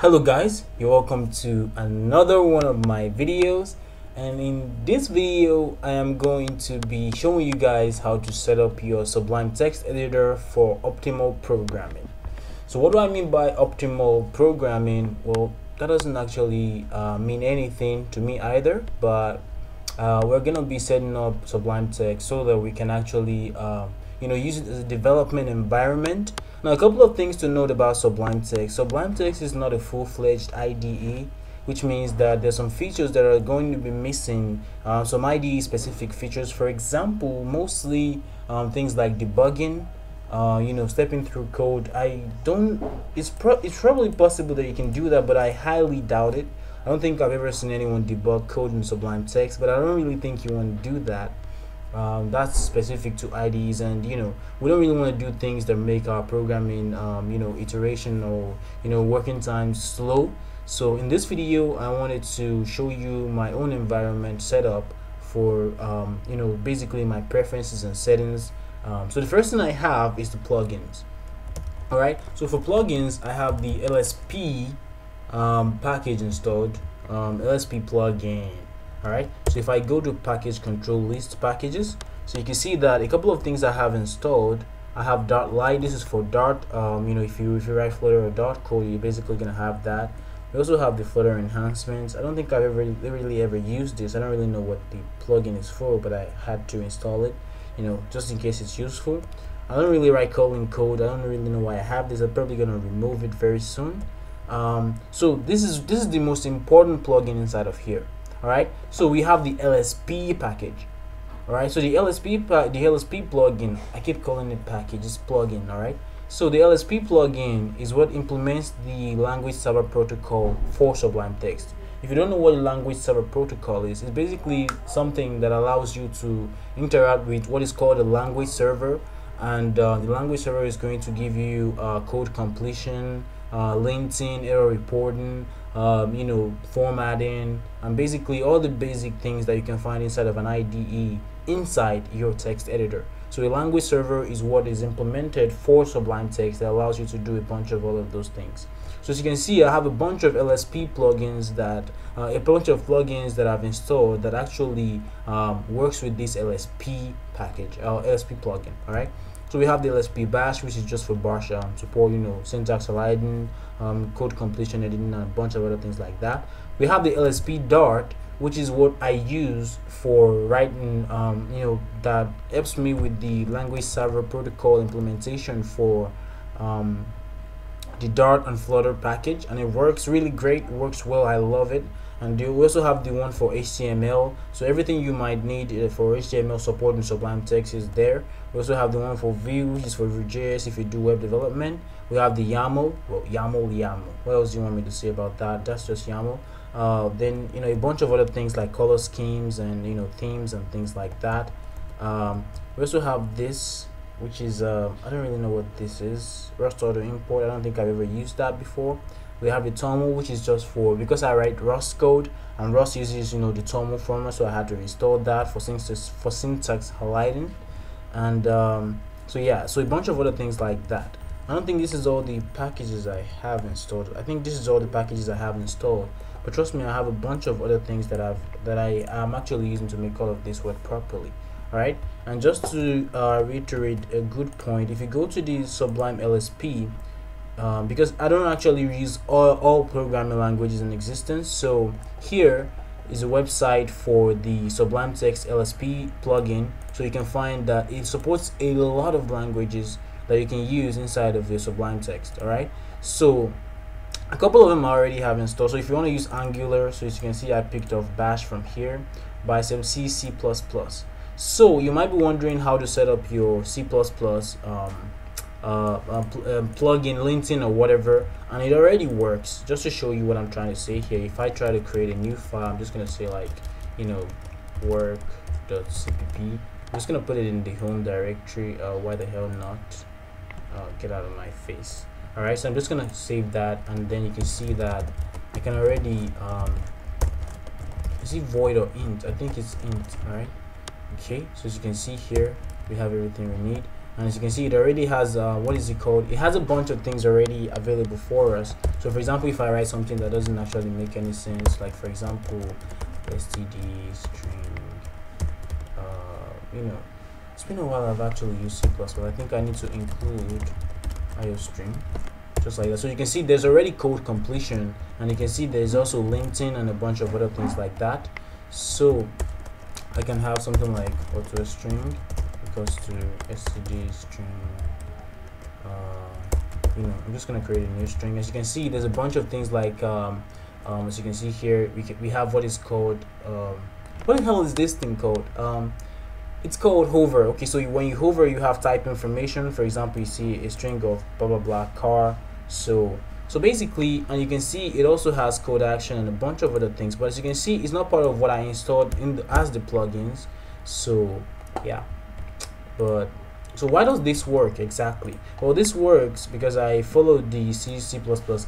hello guys. You're welcome to another one of my videos. And in this video i am going to be showing you guys how to set up your sublime text editor for optimal programming. So what do i mean by optimal programming? Well that doesn't actually uh, mean anything to me either but uh, we're gonna be setting up sublime text so that we can actually uh, you know use it as a development environment. Now a couple of things to note about sublime text. Sublime text is not a full-fledged IDE which means that there's some features that are going to be missing uh, some IDE specific features. For example mostly um, things like debugging uh, you know stepping through code. I don't it's pro it's probably possible that you can do that but I highly doubt it. I don't think I've ever seen anyone debug code in Sublime Text but I don't really think you want to do that um, that's specific to IDEs and you know we don't really want to do things that make our programming um, you know iteration or you know working time slow. So in this video I wanted to show you my own environment setup for um, you know basically my preferences and settings. Um, so the first thing I have is the plugins. Alright? So for plugins I have the LSP um, package installed um, LSP plugin. Alright so if I go to package control list packages so you can see that a couple of things I have installed I have Dart Lite this is for Dart um, you know if you if you write Flutter or Dart code you're basically gonna have that. We also have the Flutter enhancements. I don't think I've ever really ever used this. I don't really know what the plugin is for but I had to install it you know just in case it's useful. I don't really write Kotlin code. I don't really know why I have this. I'm probably gonna remove it very soon. Um, so this is this is the most important plugin inside of here right so we have the lsp package. All right so the lsp the lsp plugin i keep calling it package it's plugin all right so the lsp plugin is what implements the language server protocol for sublime text. If you don't know what language server protocol is it's basically something that allows you to interact with what is called a language server. And uh, the language server is going to give you uh, code completion uh, linting error reporting um, you know, formatting, and basically all the basic things that you can find inside of an IDE inside your text editor. So a language server is what is implemented for Sublime Text that allows you to do a bunch of all of those things. So as you can see, I have a bunch of LSP plugins that, uh, a bunch of plugins that I've installed that actually um, works with this LSP package, uh, LSP plugin, all right? So we have the LSP bash, which is just for bash um, support, you know, syntax alignment, um, code completion editing, and a bunch of other things like that. We have the LSP Dart, which is what I use for writing, um, you know, that helps me with the language server protocol implementation for um, the Dart and Flutter package, and it works really great. Works well. I love it and we also have the one for HTML so everything you might need uh, for HTML support in Sublime Text is there. We also have the one for Vue which is for Vue.js if you do web development. We have the YAML. Well YAML YAML. What else do you want me to say about that? That's just YAML. Uh, then you know a bunch of other things like color schemes and you know themes and things like that. Um, we also have this which is uh, I don't really know what this is. Rust auto import. I don't think I've ever used that before we have the TOML which is just for because I write Rust code and Rust uses you know the TOML format so I had to install that for syntax for syntax highlighting. And um, so yeah so a bunch of other things like that. I don't think this is all the packages I have installed. I think this is all the packages I have installed. But trust me I have a bunch of other things that I've that I am actually using to make all of this work properly alright? And just to uh, reiterate a good point if you go to the Sublime LSP um, because I don't actually use all, all programming languages in existence. So here is a website for the Sublime Text LSP plugin. So you can find that it supports a lot of languages that you can use inside of your Sublime Text alright so a couple of them I already have installed. So if you want to use Angular so as you can see I picked off bash from here bicep C C++ so you might be wondering how to set up your C++ um, uh, uh, um, plug in linting or whatever and it already works just to show you what I'm trying to say here. If I try to create a new file I'm just gonna say like you know work.cpp I'm just gonna put it in the home directory uh, why the hell not? Uh, get out of my face. Alright so I'm just gonna save that and then you can see that I can already um, is it void or int? I think it's int alright? Okay so as you can see here we have everything we need and as you can see it already has uh, what is it called? It has a bunch of things already available for us. So for example if I write something that doesn't actually make any sense like for example std string uh, you know it's been a while I've actually used C++ but I think I need to include iostream just like that. So you can see there's already code completion and you can see there's also linting and a bunch of other things like that. So I can have something like auto string equals to std string uh, you know I'm just gonna create a new string. As you can see there's a bunch of things like um, um, as you can see here we, can, we have what is called um, what the hell is this thing called? Um, it's called hover. Okay so when you hover you have type information. For example you see a string of blah blah blah car so. So basically and you can see it also has code action and a bunch of other things. But as you can see it's not part of what I installed in the, as the plugins. So yeah but so why does this work exactly? Well this works because I followed the C C++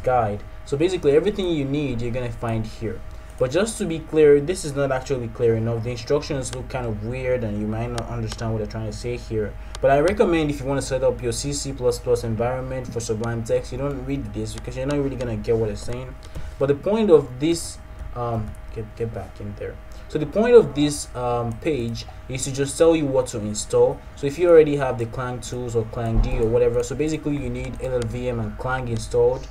guide. So basically everything you need you're gonna find here. But just to be clear this is not actually clear enough. The instructions look kind of weird and you might not understand what they're trying to say here. But I recommend if you want to set up your C C++ environment for Sublime Text you don't read this because you're not really gonna get what it's saying. But the point of this um, get, get back in there so the point of this um, page is to just tell you what to install. So if you already have the clang tools or clang d or whatever so basically you need llvm and clang installed.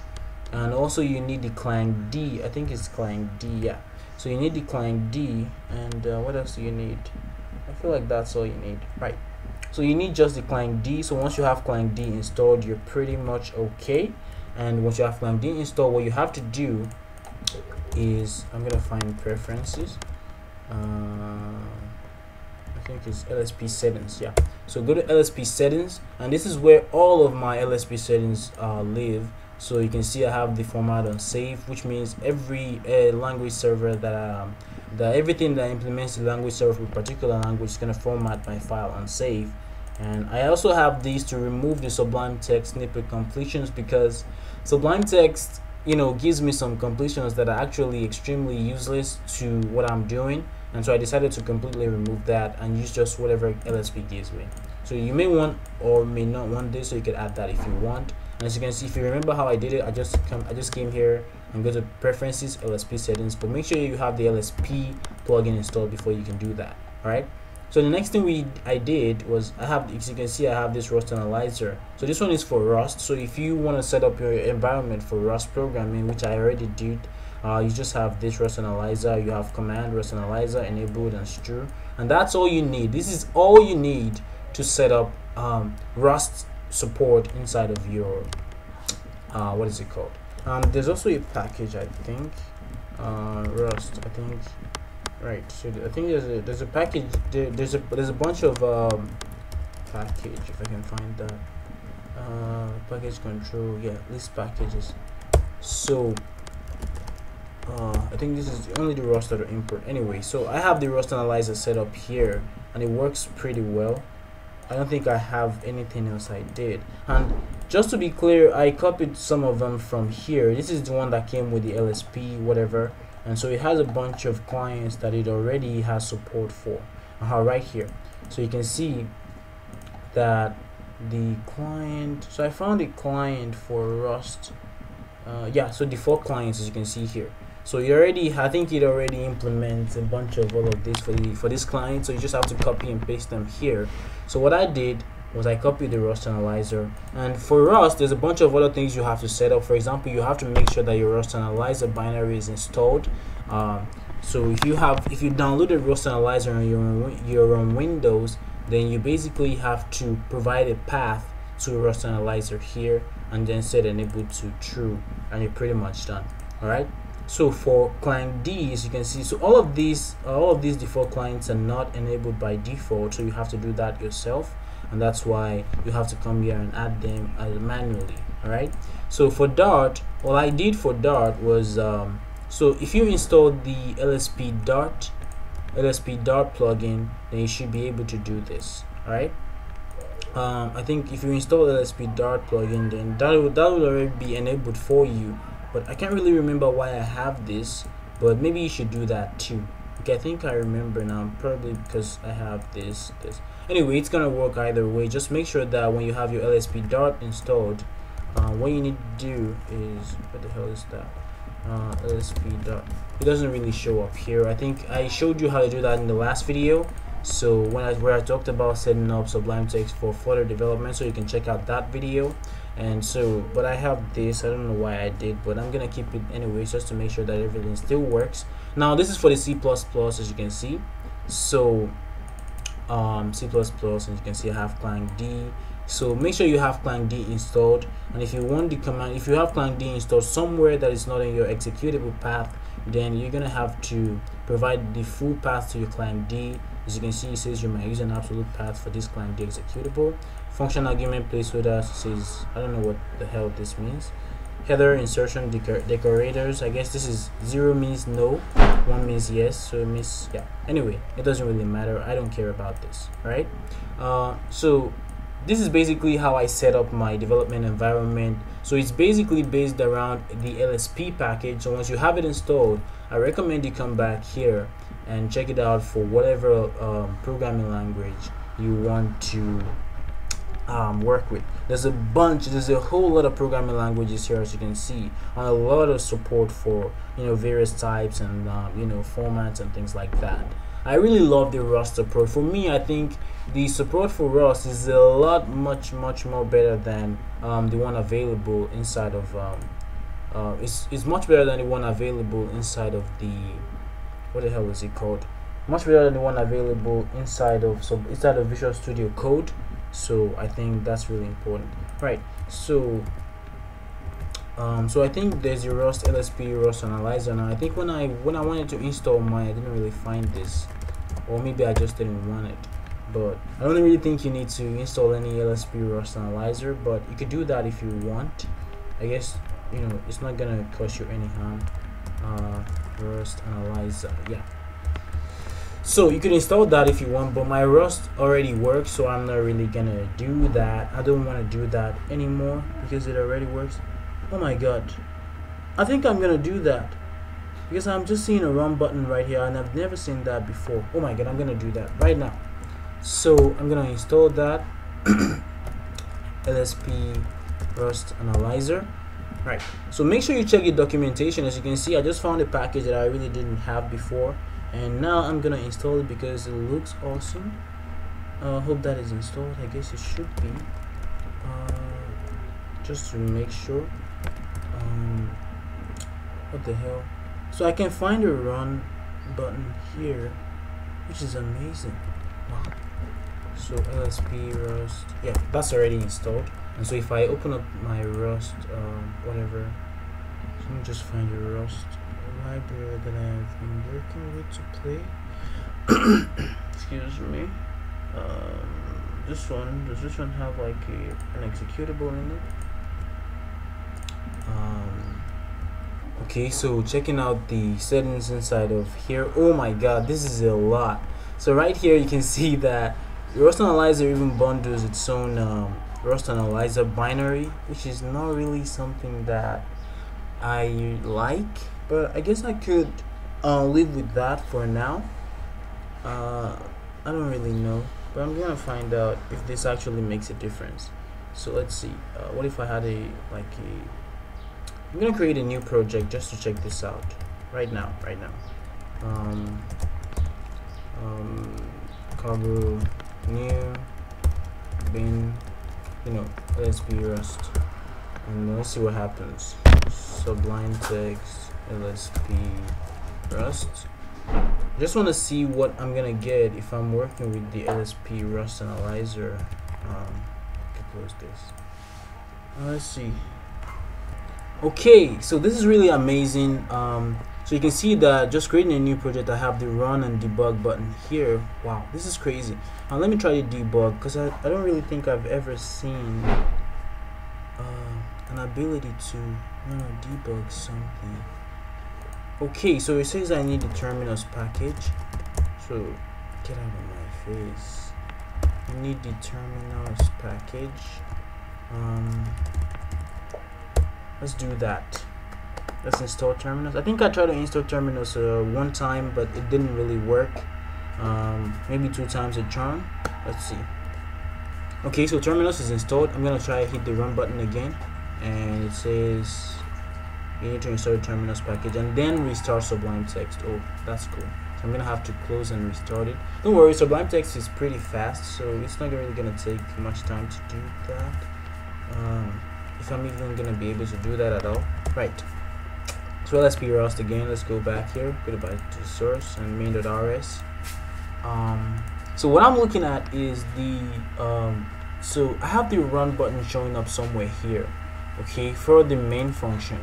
And also you need the clang d. I think it's clang d yeah. So you need the clang d and uh, what else do you need? I feel like that's all you need right. So you need just the clang d. So once you have clang d installed you're pretty much okay. And once you have clang d installed what you have to do is i'm gonna find preferences I think it's LSP settings yeah. So go to LSP settings and this is where all of my LSP settings uh, live. So you can see I have the format on save which means every uh, language server that um, that everything that implements the language server a particular language is going to format my file on save and I also have these to remove the Sublime Text snippet completions because Sublime Text you know gives me some completions that are actually extremely useless to what I'm doing and so I decided to completely remove that and use just whatever LSP gives me. So you may want or may not want this so you can add that if you want. And as you can see if you remember how I did it I just come I just came here and go to preferences LSP settings but make sure you have the LSP plugin installed before you can do that all right so the next thing we I did was I have as you can see I have this Rust analyzer. So this one is for Rust. So if you want to set up your environment for Rust programming which I already did uh, you just have this Rust analyzer you have command Rust analyzer enabled and strew. And that's all you need. This is all you need to set up um, Rust support inside of your uh, what is it called? Um, there's also a package I think. Uh, Rust I think. Right so I think there's a there's a package there, there's a there's a bunch of um, package if I can find that. Uh, package control yeah list packages so uh, I think this is only the Rust that are import. Anyway so I have the Rust analyzer set up here and it works pretty well. I don't think I have anything else I did. And just to be clear I copied some of them from here. This is the one that came with the LSP whatever. And so it has a bunch of clients that it already has support for. Uh, right here. So you can see that the client so I found a client for Rust. Uh, yeah so default clients as you can see here so you already I think it already implements a bunch of all of this for the for this client. So you just have to copy and paste them here. So what I did was I copied the Rust analyzer. And for Rust there's a bunch of other things you have to set up. For example you have to make sure that your Rust analyzer binary is installed. Um, so if you have if you downloaded Rust analyzer on your your own Windows then you basically have to provide a path to Rust analyzer here and then set enable to true and you're pretty much done. All right so for Clang D as you can see so all of these all of these default clients are not enabled by default so you have to do that yourself and that's why you have to come here and add them as manually all right so for dart what i did for dart was um, so if you install the lsp dart lsp dart plugin then you should be able to do this all right um, i think if you install lsp dart plugin then that will that will already be enabled for you but i can't really remember why i have this but maybe you should do that too. Okay i think i remember now probably because i have this this. Anyway it's gonna work either way. Just make sure that when you have your lsp dart installed uh, what you need to do is what the hell is that? Uh, lsp dart it doesn't really show up here. I think i showed you how to do that in the last video. So when I where I talked about setting up Sublime Text for Flutter development so you can check out that video and so but I have this I don't know why I did but I'm gonna keep it anyways just to make sure that everything still works. Now this is for the C++ as you can see. So um, C++ and you can see I have Clang D. So make sure you have Clang D installed. And if you want the command if you have Clang D installed somewhere that is not in your executable path then you're gonna have to provide the full path to your Clang D as you can see, it says you might use an absolute path for this Clang D executable. Function argument placeholder says, I don't know what the hell this means. Header insertion decor decorators. I guess this is zero means no, one means yes, so it means yeah. Anyway, it doesn't really matter. I don't care about this, right? Uh, so this is basically how I set up my development environment. So it's basically based around the LSP package. So once you have it installed, I recommend you come back here and check it out for whatever um, programming language you want to um, work with. There's a bunch, there's a whole lot of programming languages here as you can see, and a lot of support for you know various types and um, you know formats and things like that. I really love the Rust approach. For me, I think the support for Rust is a lot much much more better than um, the one available inside of. Um, uh, it's, it's much better than the one available inside of the what the hell is it called much better than the one available inside of so inside of visual studio code so i think that's really important right so um, so I think there's a Rust LSP Rust analyzer now. I think when I when I wanted to install mine, I didn't really find this, or maybe I just didn't want it. But I don't really think you need to install any LSP Rust analyzer, but you could do that if you want. I guess you know it's not gonna cost you any harm. Uh, Rust Analyzer. Yeah. So you can install that if you want, but my Rust already works, so I'm not really gonna do that. I don't want to do that anymore because it already works. Oh my god. I think I'm gonna do that because I'm just seeing a run button right here and I've never seen that before. Oh my god, I'm gonna do that right now. So I'm gonna install that LSP Rust Analyzer right. So make sure you check your documentation. As you can see I just found a package that I really didn't have before. And now I'm gonna install it because it looks awesome. Uh, hope that is installed. I guess it should be. Uh, just to make sure. Um, what the hell? So I can find a run button here which is amazing. Wow. So LSP Rust. Yeah that's already installed and so if I open up my Rust um, whatever let me just find the Rust library that I've been working with to play. Excuse me. Um, this one does this one have like a, an executable in it? Um, okay so checking out the settings inside of here. Oh my god this is a lot. So right here you can see that Rust Analyzer even bundles its own um, Rust Analyzer binary, which is not really something that I like, but I guess I could uh, live with that for now. Uh, I don't really know, but I'm gonna find out if this actually makes a difference. So let's see. Uh, what if I had a like a? I'm gonna create a new project just to check this out right now. Right now. Um, um, cargo new bin you know lsp rust and let's see what happens. Sublime text lsp rust. Just want to see what i'm gonna get if i'm working with the lsp rust analyzer. Um close this. Let's see. Okay so this is really amazing. Um so you can see that just creating a new project, I have the run and debug button here. Wow, this is crazy. Now let me try to debug because I, I don't really think I've ever seen uh, an ability to run or debug something. Okay, so it says I need the terminus package. So get out of my face. I need the terminus package. Um, let's do that let's install terminus i think i tried to install terminus uh, one time but it didn't really work. Um, maybe two times a charm let's see. Okay so terminus is installed. I'm gonna try hit the run button again. And it says you need to install the terminus package. And then restart sublime text. Oh that's cool. So i'm gonna have to close and restart it. Don't worry sublime text is pretty fast so it's not really gonna take much time to do that. Um, if i'm even gonna be able to do that at all. Right so let's be rust again. Let's go back here. Go back to source and main.rs um, so what I'm looking at is the um, so I have the run button showing up somewhere here okay for the main function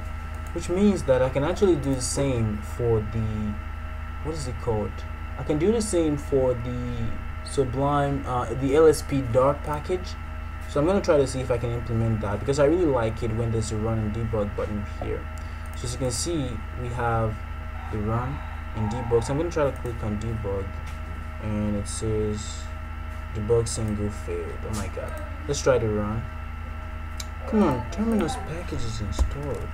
which means that I can actually do the same for the what is it called? I can do the same for the sublime uh, the LSP dart package. So I'm gonna try to see if I can implement that because I really like it when there's a run and debug button here so as you can see we have the run and debug so I'm gonna try to click on debug and it says debug single failed. Oh my god. Let's try to run. Come on terminus package is installed.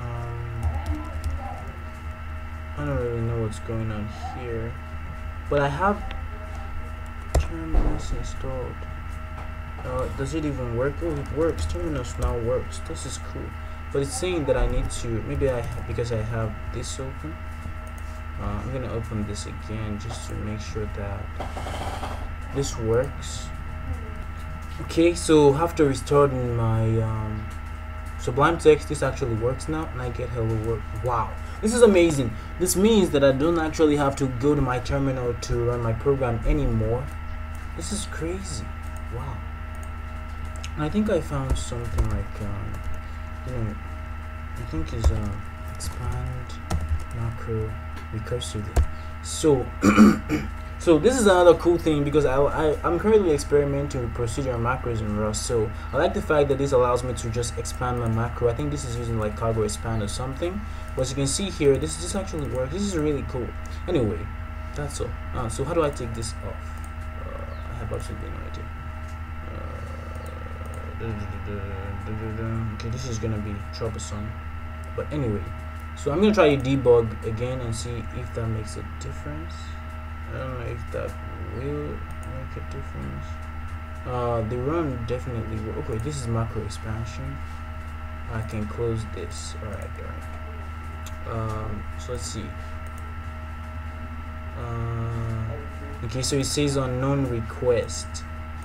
Um, I don't really know what's going on here but I have terminus installed. Uh, does it even work? Oh it works. Terminus now works. This is cool but it's saying that I need to maybe I have because I have this open uh, I'm gonna open this again just to make sure that this works. Okay so after restarting my um, Sublime Text. This actually works now and I get hello world. Wow this is amazing. This means that I don't actually have to go to my terminal to run my program anymore. This is crazy. Wow. I think I found something like um, I think is uh, expand macro recursively so so this is another cool thing because I, I am currently experimenting with procedural macros in Rust. So I like the fact that this allows me to just expand my macro. I think this is using like cargo expand or something. But as you can see here this this actually works this is really cool. Anyway that's all. Uh, so how do I take this off? Uh, I have absolutely no idea. Uh, okay this is gonna be troublesome but anyway so I'm gonna try to debug again and see if that makes a difference. I don't know if that will make a difference. Uh, the run definitely will okay this is macro expansion. I can close this alright alright. Um, so let's see. Uh, okay so it says unknown request.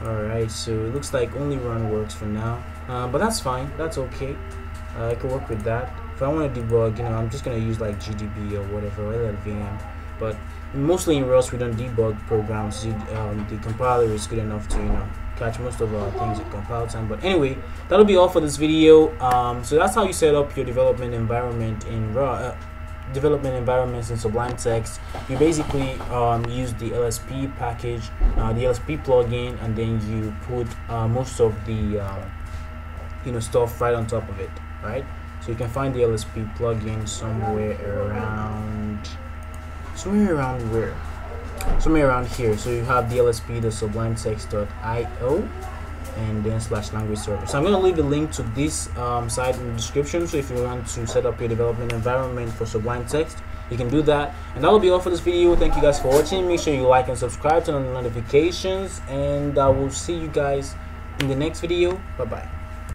Alright so it looks like only run works for now. Uh, but that's fine that's okay. Uh, I can work with that if I want to debug, you know, I'm just gonna use like GDB or whatever, or LLVM. But mostly in Rust, we don't debug programs. Um, the compiler is good enough to, you know, catch most of our things at compile time. But anyway, that'll be all for this video. Um, so that's how you set up your development environment in Rust. Uh, development environments in Sublime Text, you basically um, use the LSP package, uh, the LSP plugin, and then you put uh, most of the uh, you know stuff right on top of it, right? So you can find the LSP plugin somewhere around, somewhere around where? Somewhere around here. So you have the LSP, the sublimetext.io and then slash language server. So I'm going to leave a link to this um, site in the description. So if you want to set up your development environment for Sublime Text, you can do that. And that will be all for this video. Thank you guys for watching. Make sure you like and subscribe, on the notifications, and I will see you guys in the next video. Bye bye.